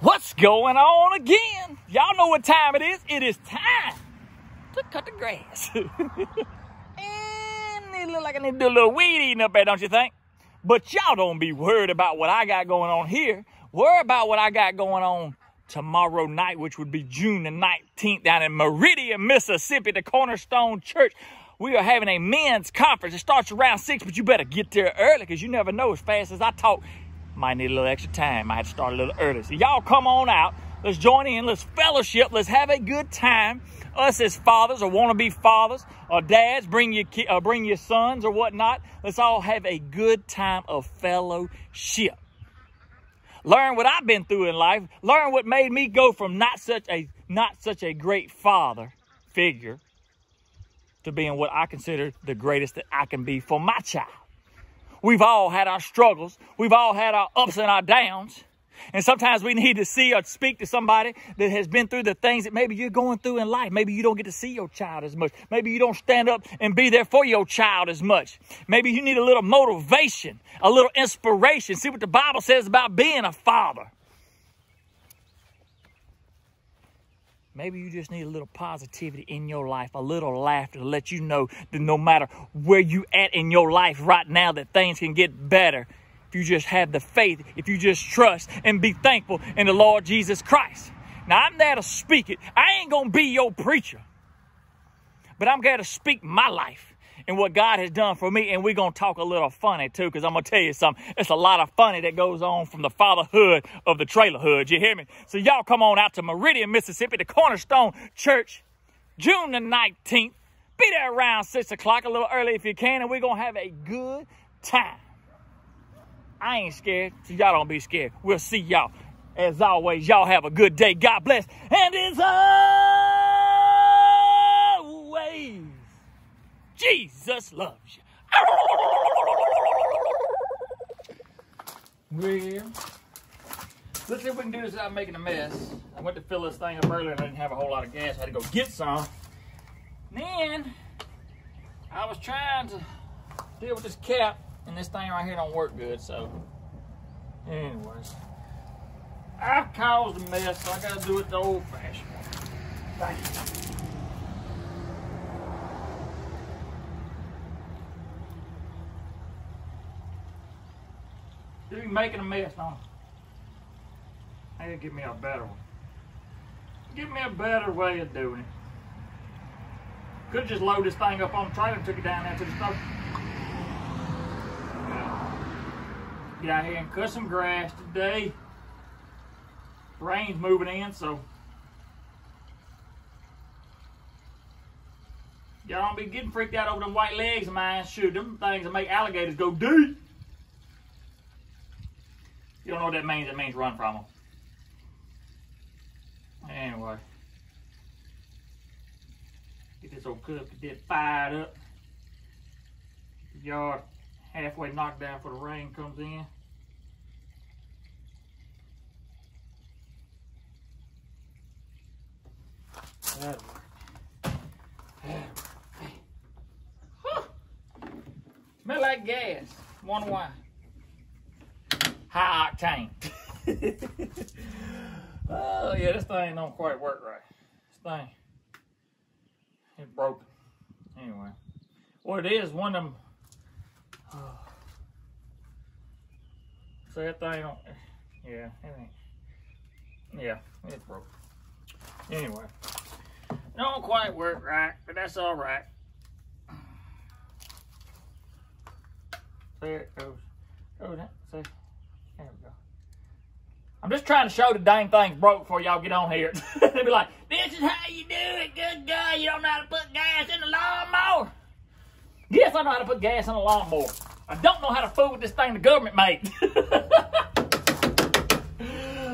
What's going on again? Y'all know what time it is. It is time to cut the grass. and it look like I need to do a little weed eating up there, don't you think? But y'all don't be worried about what I got going on here. Worry about what I got going on tomorrow night, which would be June the 19th down in Meridian, Mississippi, the Cornerstone Church. We are having a men's conference. It starts around 6, but you better get there early because you never know as fast as I talk might need a little extra time. Might have to start a little early. So y'all come on out. Let's join in. Let's fellowship. Let's have a good time. Us as fathers or want to be fathers or dads, bring your ki- uh, bring your sons or whatnot. Let's all have a good time of fellowship. Learn what I've been through in life. Learn what made me go from not such a not such a great father figure to being what I consider the greatest that I can be for my child. We've all had our struggles. We've all had our ups and our downs. And sometimes we need to see or speak to somebody that has been through the things that maybe you're going through in life. Maybe you don't get to see your child as much. Maybe you don't stand up and be there for your child as much. Maybe you need a little motivation, a little inspiration. See what the Bible says about being a father. Maybe you just need a little positivity in your life, a little laughter to let you know that no matter where you at in your life right now, that things can get better if you just have the faith, if you just trust and be thankful in the Lord Jesus Christ. Now I'm there to speak it. I ain't gonna be your preacher, but I'm there to speak my life and what God has done for me. And we're going to talk a little funny too, because I'm going to tell you something. It's a lot of funny that goes on from the fatherhood of the trailer hood. You hear me? So y'all come on out to Meridian, Mississippi, the Cornerstone Church, June the 19th. Be there around 6 o'clock, a little early if you can, and we're going to have a good time. I ain't scared, so y'all don't be scared. We'll see y'all. As always, y'all have a good day. God bless. And it's always loves you. Well, let's see if we can do this without making a mess. I went to fill this thing up earlier and I didn't have a whole lot of gas. I had to go get some. Then I was trying to deal with this cap, and this thing right here don't work good. So, anyways, I caused a mess, so I got to do it the old-fashioned way. Thank you. You're making a mess? I gotta give me a better one. Give me a better way of doing it. Could just load this thing up on the trailer and took it down there to the stove. Get out here and cut some grass today. Rain's moving in, so y'all don't be getting freaked out over them white legs of mine. Shoot, them things that make alligators go deep. You don't know what that means? It means run from them. Anyway. Get this old cook get fired up. Yard halfway knocked down before the rain comes in. That. Smell like gas. Wonder why high octane. oh yeah, this thing don't quite work right. This thing it's broken. Anyway, what it is, one of them. Oh, so that thing don't. Yeah, it ain't. Yeah, it's broke. Anyway, don't quite work right, but that's all right. There it goes. Oh, that. See. There we go. I'm just trying to show the dang thing's broke before y'all get on here. They'll be like, this is how you do it, good guy. You don't know how to put gas in the lawnmower. Yes, I know how to put gas in a lawnmower. I don't know how to fool with this thing the government made.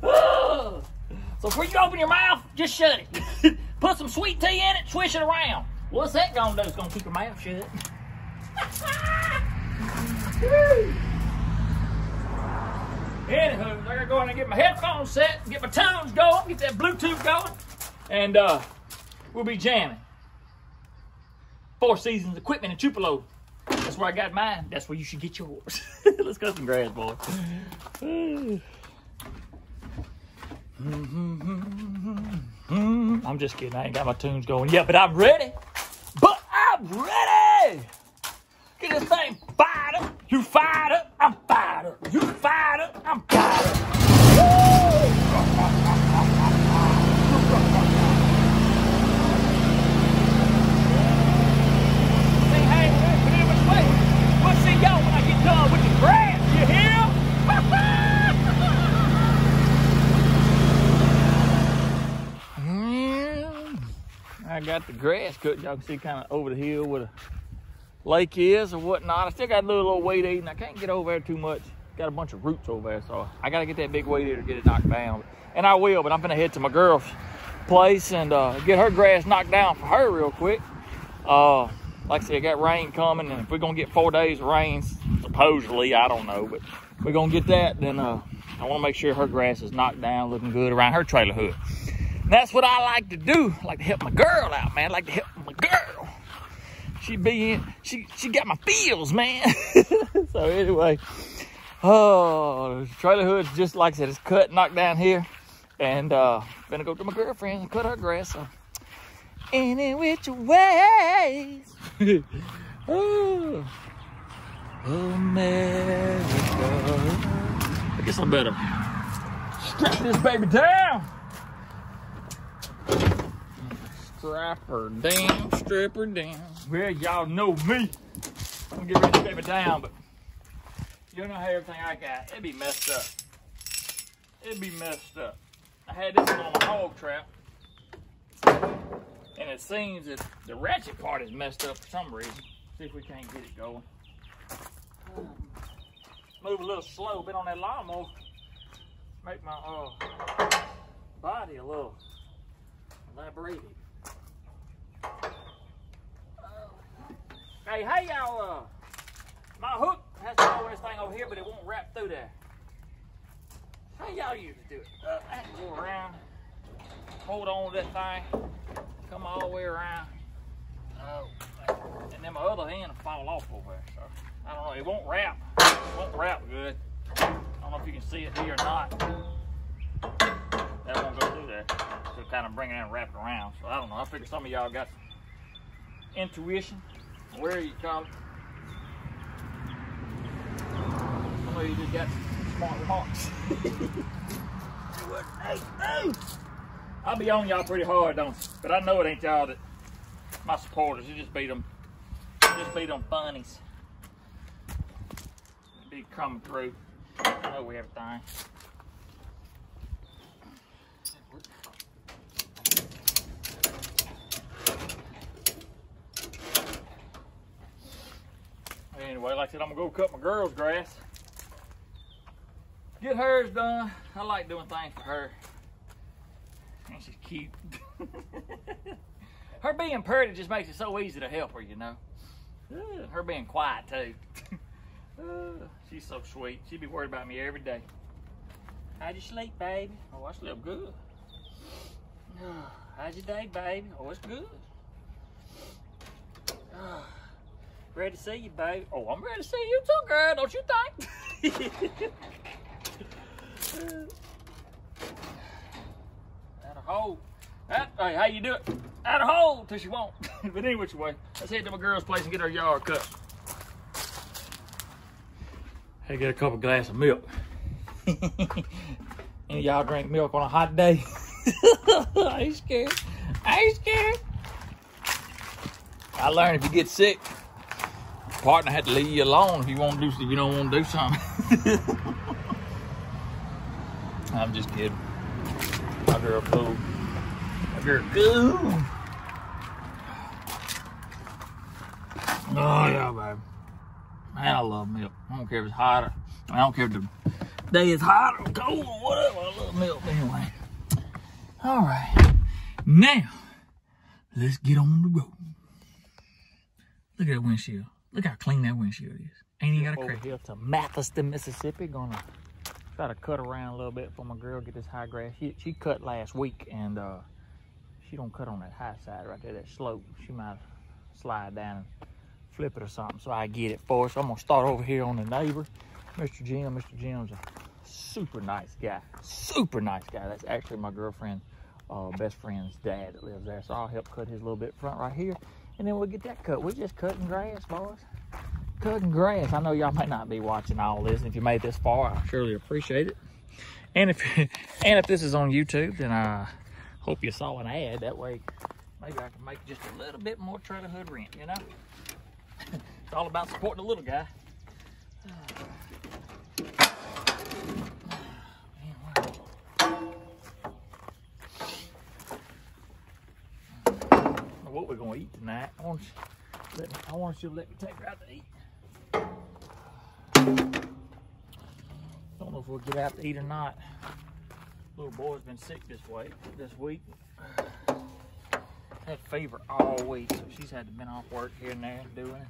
so before you open your mouth, just shut it. put some sweet tea in it, swish it around. What's that gonna do? It's gonna keep your mouth shut. Anywho, I gotta go in and get my headphones set, get my tones going, get that Bluetooth going, and uh, we'll be jamming. Four Seasons Equipment in Tupelo. That's where I got mine. That's where you should get yours. Let's cut some grass, boy. I'm just kidding. I ain't got my tunes going yet, but I'm ready. But I'm ready. Get this thing fired up. You fired up. I'm fired up. You fired up. I'm fired up. Hey, it. We'll see y'all when I get done with the grass. You hear? I got the grass cut. Y'all can see kind of over the hill where the lake is or whatnot. I still got a little, little weight eating. I can't get over there too much. Got a bunch of roots over there, so I gotta get that big eater to get it knocked down. And I will, but I'm gonna head to my girl's place and uh, get her grass knocked down for her real quick. Uh, like I said, I got rain coming, and if we're gonna get four days of rain, supposedly, I don't know, but we're gonna get that, then uh, I wanna make sure her grass is knocked down, looking good around her trailer hood. And that's what I like to do. I like to help my girl out, man. I like to help my girl. She be in, she she got my feels, man. so anyway, oh, trailer hood's just like I said, it's cut, knocked down here, and uh, gonna go to my girlfriend and cut her grass. So any which ways, oh, America. I guess I better strap this baby down. Strap her down, strip her down. Well, y'all know me. I'm gonna get ready to it down, but you know how everything I got, it'd be messed up. It'd be messed up. I had this on a hog trap, and it seems that the ratchet part is messed up for some reason. See if we can't get it going. Move a little slow, been on that lawnmower. Make my uh, body a little elaborated. Hey, hey, y'all, uh, my hook has to go this thing over here, but it won't wrap through there. How y'all used to do it? Uh, go around, hold on to that thing, come all the way around. Oh, and then my other hand will fall off over there. So, I don't know, it won't wrap. It won't wrap good. I don't know if you can see it here or not. That won't go through there. So kind of bring it in and wrap it around. So I don't know. I figure some of y'all got intuition. Where you call it? You remarks. hey, hey! I'll be on y'all pretty hard, don't you? But I know it ain't y'all that my supporters. You just beat them. Just beat them funnies. Be coming through. I know everything. Anyway, like I said, I'm gonna go cut my girl's grass. Get hers done. I like doing things for her. And she's cute. her being pretty just makes it so easy to help her, you know. Her being quiet too. Uh, she's so sweet. She'd be worried about me every day. How'd you sleep, baby? Oh, I slept good. How's your day, baby? Oh, it's good. Ready to see you, baby. Oh, I'm ready to see you too, girl. Don't you think? Out of hole. That, hey, how you do it? Out of hole till she won't. but any which way, let's head to my girl's place and get her yard cut. Hey, get a couple glass of milk. Any of y'all drink milk on a hot day? I ain't scared. I ain't scared. I learned if you get sick, partner had to leave you alone if you want to do if you don't want to do something. I'm just kidding. I'm My girl cool. My girl cool. Oh yeah, baby. Man, I love milk. I don't care if it's hot or I don't care if the day is hot or cold or whatever. I love milk anyway. All right. Now, let's get on the road. Look at that windshield. Look how clean that windshield is. Ain't even got a crack. Over here to Mathiston, Mississippi. Gonna try to cut around a little bit for my girl. Get this high grass. She, she cut last week and uh, she don't cut on that high side right there, that slope. She might slide down and flip it or something. So I get it for her. So I'm gonna start over here on the neighbor, Mr. Jim. Mr. Jim's a super nice guy. Super nice guy. That's actually my girlfriend, uh, best friend's dad that lives there. So I'll help cut his little bit front right here. And then we'll get that cut. We're just cutting grass, boys. Cutting grass. I know y'all might not be watching all this. And if you made this far, I surely appreciate it. And if and if this is on YouTube, then I hope you saw an ad. That way, maybe I can make just a little bit more trailer hood rent, you know? it's all about supporting the little guy. what we're gonna eat tonight. I want you, let me, I want you to let me take her out to eat. Don't know if we'll get out to eat or not. Little boy's been sick this way this week. Had fever all week, so she's had to been off work here and there doing it.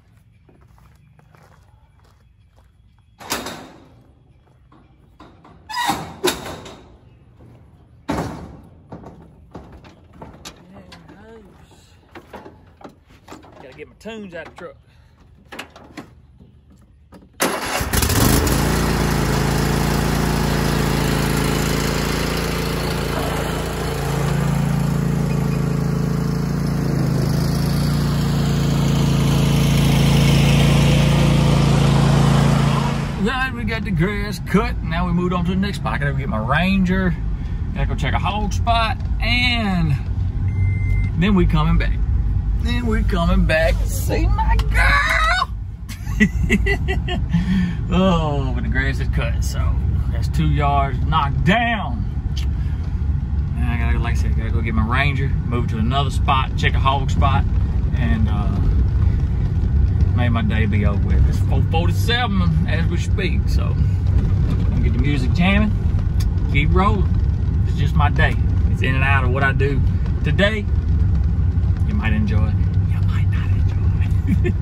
Gotta get my tunes out of the truck. Right, we got the grass cut. Now we moved on to the next spot. I gotta go get my Ranger. Gotta go check a hog spot. And then we coming back. Then we're coming back to see my girl. oh, but the grass is cut, so that's two yards knocked down. I gotta, like I said, gotta go get my Ranger, move to another spot, check a hog spot, and uh, made my day be over with. It's 447 as we speak, so get the music jamming, keep rolling. It's just my day. It's in and out of what I do today you might enjoy. You might not enjoy.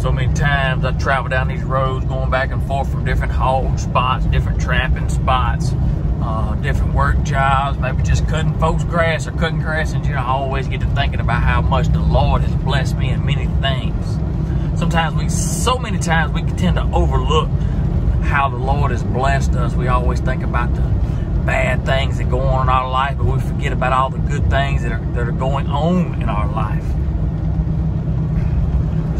so many times I travel down these roads going back and forth from different hog spots, different trapping spots, uh, different work jobs, maybe just cutting folks' grass or cutting grass in general. I always get to thinking about how much the Lord has blessed me in many things. Sometimes we, so many times we tend to overlook how the Lord has blessed us. We always think about the bad things that go on in our life, but we forget about all the good things that are, that are going on in our life.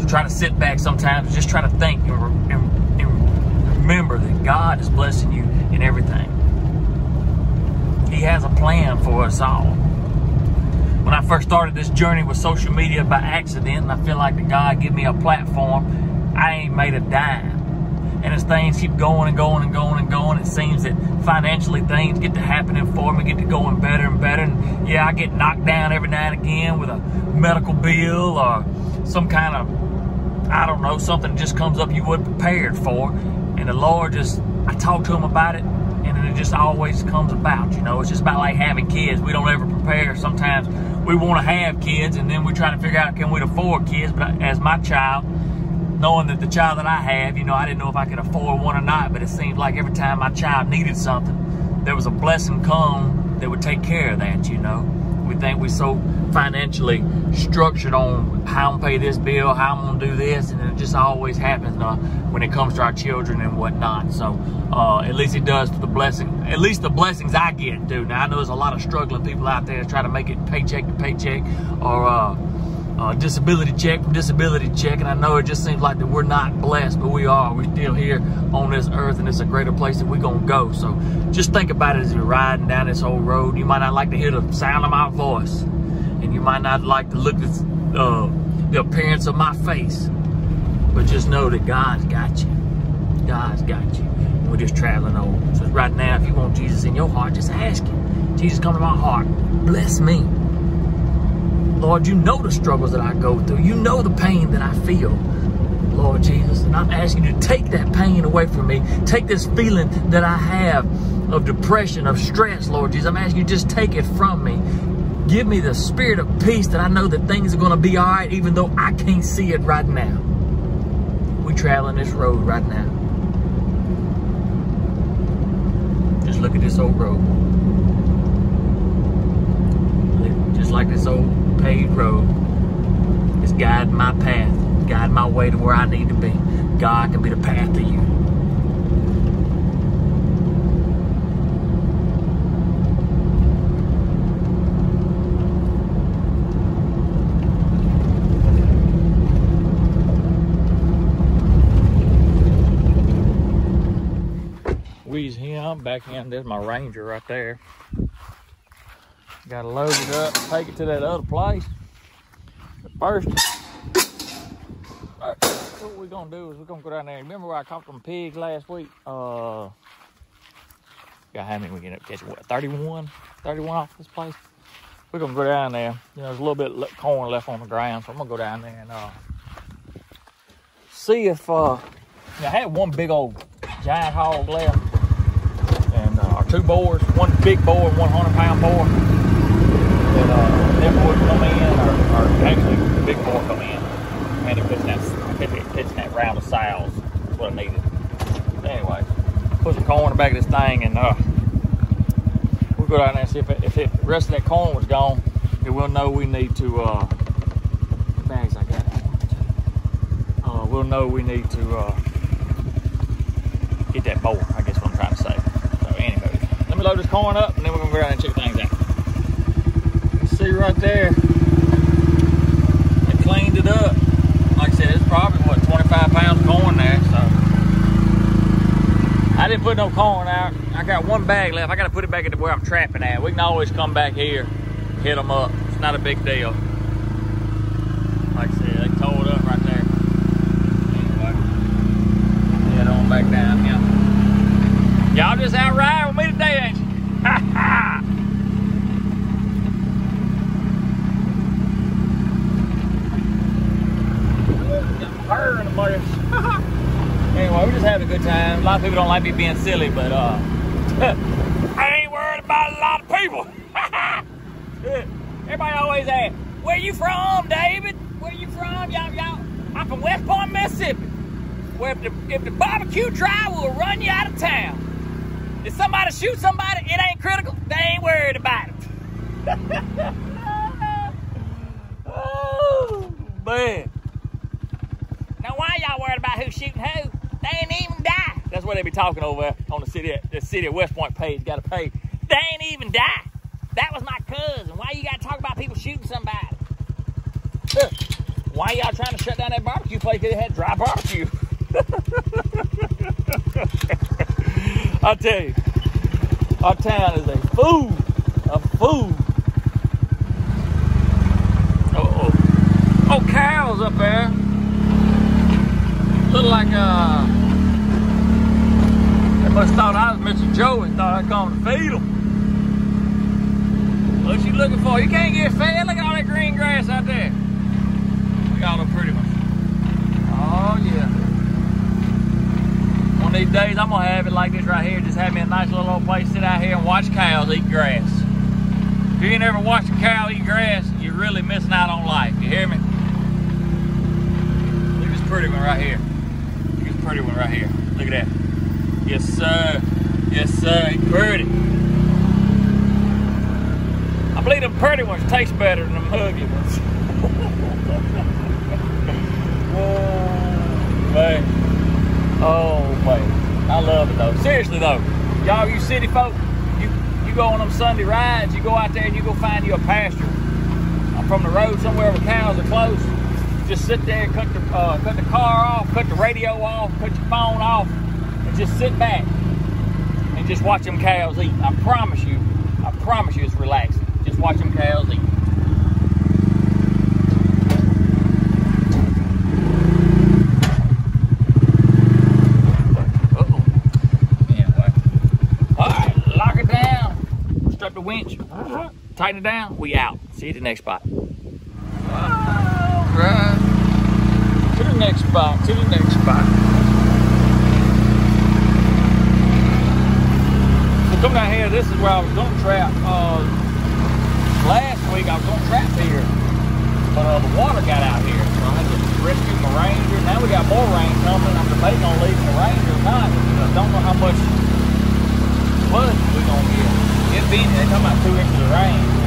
So try to sit back sometimes, just try to think and, and, and remember that God is blessing you in everything. Has a plan for us all. When I first started this journey with social media by accident, and I feel like the God gave me a platform, I ain't made a dime and as things keep going and going and going and going, it seems that financially things get to happening for me, get to going better and better. And yeah, I get knocked down every now and again with a medical bill or some kind of, I don't know, something just comes up you weren't prepared for. And the Lord just, I talk to him about it, it just always comes about. You know, it's just about like having kids. We don't ever prepare. Sometimes we want to have kids, and then we try to figure out can we afford kids. But as my child, knowing that the child that I have, you know, I didn't know if I could afford one or not, but it seemed like every time my child needed something, there was a blessing come that would take care of that, you know. We think we're so financially structured on how I'm pay this bill, how I'm gonna do this, and it just always happens uh, when it comes to our children and whatnot. So uh, at least it does for the blessing, at least the blessings I get do. Now I know there's a lot of struggling people out there trying to make it paycheck to paycheck or uh, uh, disability check from disability check. And I know it just seems like that we're not blessed, but we are. We're still here on this earth, and it's a greater place that we're to go. So just think about it as you're riding down this old road. You might not like to hear the sound of my voice, might not like to look at uh, the appearance of my face, but just know that God's got you. God's got you. We're just traveling on. So right now, if you want Jesus in your heart, just ask Him. Jesus, come to my heart. Bless me. Lord, you know the struggles that I go through. You know the pain that I feel, Lord Jesus. And I'm asking you to take that pain away from me. Take this feeling that I have of depression, of stress, Lord Jesus. I'm asking you just take it from me. Give me the spirit of peace that I know that things are going to be all right, even though I can't see it right now. We're traveling this road right now. Just look at this old road. Just like this old paved road. It's guiding my path, guiding my way to where I need to be. God can be the path to you. Back in. There's my Ranger right there. Gotta load it up, take it to that other place. But first, what we're gonna do is we're gonna go down there. Remember where I caught them pigs last week? Uh, got how many we end up catching? What, 31? 31 off this place? We're gonna go down there. You know, there's a little bit of corn left on the ground, so I'm gonna go down there and uh, see if uh, I had one big old giant hog left, two boars, one big boar and one hundred pound boar. That uh, them would come in, or, or actually the big boar come in, and it pitching that pitching that round of sows. That's what I needed. Anyway, put some corn in the back of this thing, and uh, we'll go down there and see if, it, if it, the rest of that corn was gone. Then we'll know we need to. Uh, bags I got. Uh, we'll know we need to. Uh, get that boar, I guess what I'm trying to say. So load this corn up and then we're gonna go around and check things out. See right there, they cleaned it up. Like I said, it's probably what 25 pounds of corn there, so I didn't put no corn out. I got one bag left. I gotta put it back into where I'm trapping at. We can always come back here, hit them up. It's not a big deal. Like I said, they tore it up right there. Anyway, head on back down here. Y'all just out riding with me today, ain't you? Ha ha! In the bush. anyway, we're just having a good time. A lot of people don't like me being silly, but uh, I ain't worried about a lot of people. Everybody always asks, "Where you from, David? Where you from, y'all? Y'all? I'm from West Point, Mississippi. Where if the if the barbecue drive will run you out of town." If somebody shoots somebody, it ain't critical. They ain't worried about it. oh, man. Now, why y'all worried about who's shooting who? They ain't even die. That's what they be talking over on the city, the city of West Point page. Got to pay. They ain't even die. That was my cousin. Why you got to talk about people shooting somebody? Why y'all trying to shut down that barbecue place because they had dry barbecue? I tell you, our town is a fool, a fool. Uh oh, oh cows up there. Look like uh, they must thought I was Mr. Joe and thought I'd come to feed them. What you looking for? You can't get fed. Look at all that green grass out there. All the pretty ones. Oh yeah one of these days I'm gonna have it like this right here. Just have me a nice little old place, sit out here and watch cows eat grass. If you ain't ever watched a cow eat grass, you're really missing out on life. You hear me? Look at this pretty one right here. Look at this pretty one right here. Look at that. Yes, sir. Yes, sir. He's pretty. I believe the pretty ones taste better than the ugly ones. man. Oh man, I love it though. Seriously though, y'all, you city folk, you you go on them Sunday rides, you go out there and you go find you a pasture from the road somewhere where cows are close. Just sit there, cut the uh, cut the car off, cut the radio off, cut your phone off, and just sit back and just watch them cows eat. I promise you, I promise you, it's relaxing. Just watch them cows eat. Winch, tighten it down, we out. See you at the next spot. All right. To the next spot, to the next spot. So come down here, this is where I was gonna trap. Uh, last week I was gonna trap here, but uh, the water got out here, so I had to rescue my Ranger. Now we got more rain coming. I'm debating on leaving the Ranger or not. I don't know how much flood we're gonna get. It's been, they're talking about two inches of rain.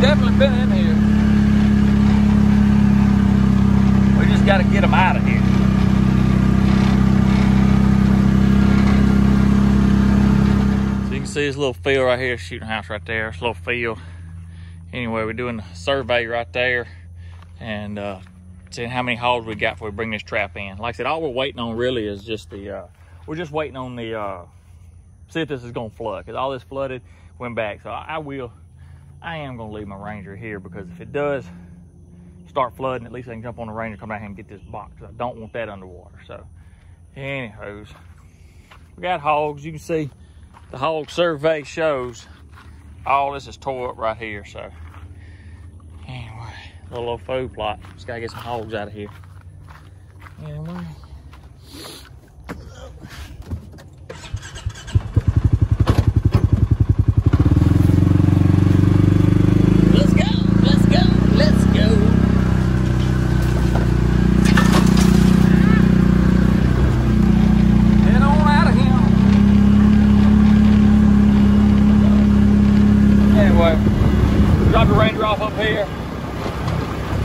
Definitely been in here. We just got to get them out of here. See this little field right here, shooting house right there, this little field. Anyway, we're doing a survey right there and uh, seeing how many hogs we got before we bring this trap in. Like I said, all we're waiting on really is just the, uh, we're just waiting on the, uh, see if this is gonna flood, because all this flooded, went back. So I, I will, I am gonna leave my Ranger here because if it does start flooding, at least I can jump on the Ranger, come back and get this box. I don't want that underwater. So, anyhows, we got hogs. You can see the hog survey shows all this is tore up right here. So, anyway, little old food plot. Just gotta get some hogs out of here. Anyway. Let's go, let's go, let's go. Head on out of here. Anyway, drop the ranger off up here.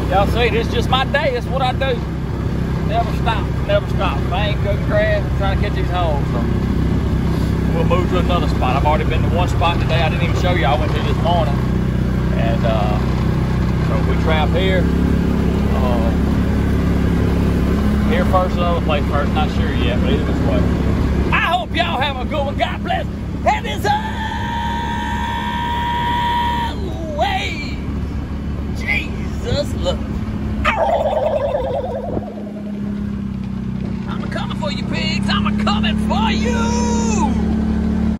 Y'all see, this is just my day. That's what I do. Never stop, never stop. I ain't cooking grass, I'm trying to catch these hogs. So we'll move to another spot. I've already been to one spot today. I didn't even show you. I went to this morning. And uh, so we trap here. Uh, here first, another place first. Not sure yet, but either way. I hope y'all have a good one. God bless. And this Jesus, look. I'm coming for you, pigs. I'm coming for you.